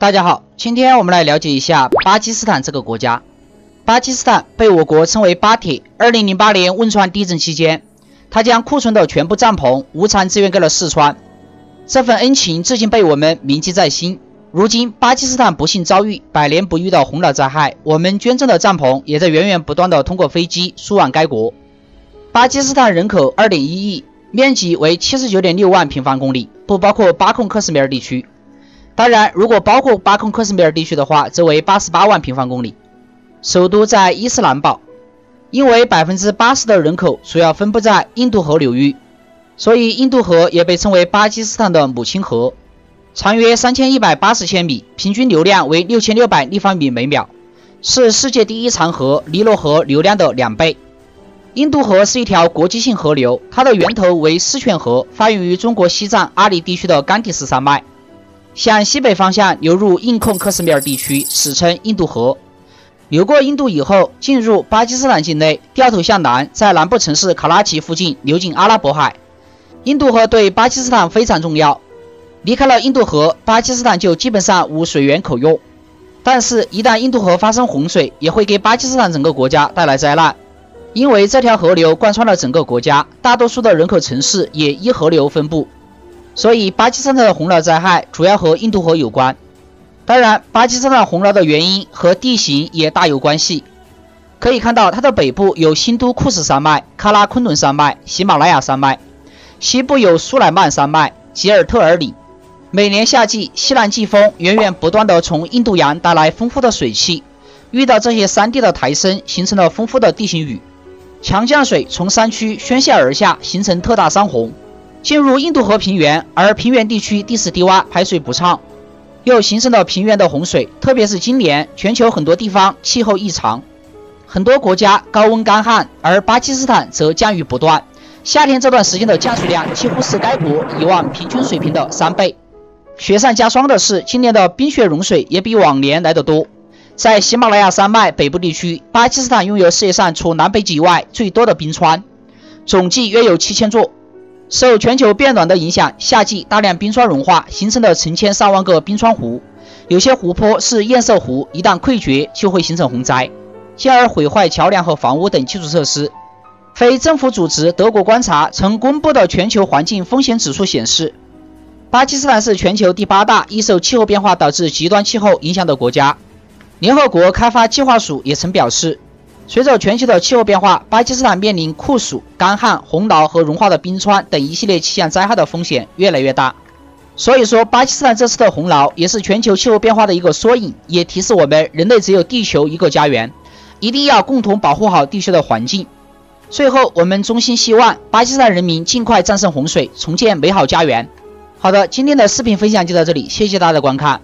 大家好，今天我们来了解一下巴基斯坦这个国家。巴基斯坦被我国称为巴铁。二零零八年汶川地震期间，他将库存的全部帐篷无偿支援给了四川，这份恩情至今被我们铭记在心。如今巴基斯坦不幸遭遇百年不遇的洪涝灾害，我们捐赠的帐篷也在源源不断的通过飞机输往该国。巴基斯坦人口二点一亿。面积为七十九点六万平方公里，不包括巴控克什米尔地区。当然，如果包括巴控克什米尔地区的话，则为八十八万平方公里。首都在伊斯兰堡。因为百分之八十的人口主要分布在印度河流域，所以印度河也被称为巴基斯坦的母亲河。长约三千一百八十千米，平均流量为六千六百立方米每秒，是世界第一长河尼罗河流量的两倍。印度河是一条国际性河流，它的源头为狮泉河，发源于中国西藏阿里地区的甘地斯山脉，向西北方向流入印控克什米尔地区，史称印度河。流过印度以后，进入巴基斯坦境内，掉头向南，在南部城市卡拉奇附近流进阿拉伯海。印度河对巴基斯坦非常重要，离开了印度河，巴基斯坦就基本上无水源可用。但是，一旦印度河发生洪水，也会给巴基斯坦整个国家带来灾难。因为这条河流贯穿了整个国家，大多数的人口城市也依河流分布，所以巴基斯坦的洪涝灾害主要和印度河有关。当然，巴基斯坦洪涝的原因和地形也大有关系。可以看到，它的北部有新都库什山脉、喀拉昆仑山脉、喜马拉雅山脉，西部有苏莱曼山脉、吉尔特尔里。每年夏季，西南季风源源不断地从印度洋带来丰富的水汽，遇到这些山地的抬升，形成了丰富的地形雨。强降水从山区宣泄而下，形成特大山洪，进入印度河平原，而平原地区地势低洼，排水不畅，又形成了平原的洪水。特别是今年，全球很多地方气候异常，很多国家高温干旱，而巴基斯坦则降雨不断。夏天这段时间的降水量几乎是该国以往平均水平的三倍。雪上加霜的是，今年的冰雪融水也比往年来得多。在喜马拉雅山脉北部地区，巴基斯坦拥有世界上除南北极外最多的冰川，总计约有七千座。受全球变暖的影响，夏季大量冰川融化，形成了成千上万个冰川湖。有些湖泊是堰塞湖，一旦溃决就会形成洪灾，进而毁坏桥梁和房屋等基础设施。非政府组织德国观察曾公布的全球环境风险指数显示，巴基斯坦是全球第八大易受气候变化导致极端气候影响的国家。联合国开发计划署也曾表示，随着全球的气候变化，巴基斯坦面临酷暑、干旱、洪涝和融化的冰川等一系列气象灾害的风险越来越大。所以说，巴基斯坦这次的洪涝也是全球气候变化的一个缩影，也提示我们人类只有地球一个家园，一定要共同保护好地球的环境。最后，我们衷心希望巴基斯坦人民尽快战胜洪水，重建美好家园。好的，今天的视频分享就到这里，谢谢大家的观看。